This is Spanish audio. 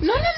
No, no,